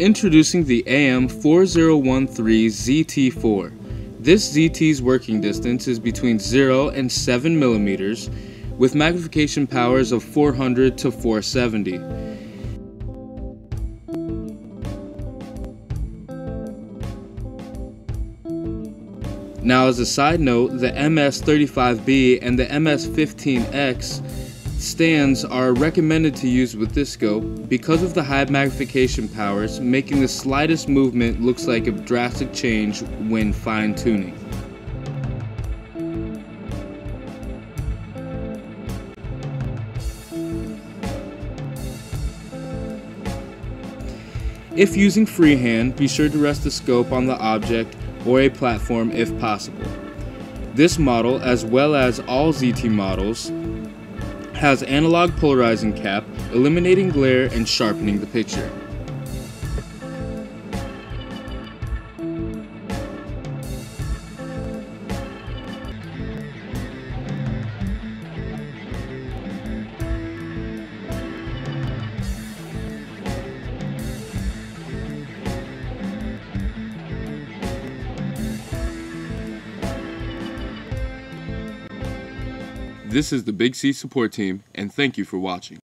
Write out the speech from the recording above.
Introducing the AM4013ZT4. This ZT's working distance is between 0 and 7 millimeters with magnification powers of 400 to 470. Now as a side note, the MS35B and the MS15X stands are recommended to use with this scope because of the high magnification powers, making the slightest movement looks like a drastic change when fine tuning. If using freehand, be sure to rest the scope on the object or a platform if possible. This model, as well as all ZT models, has analog polarizing cap, eliminating glare and sharpening the picture. This is the Big C support team, and thank you for watching.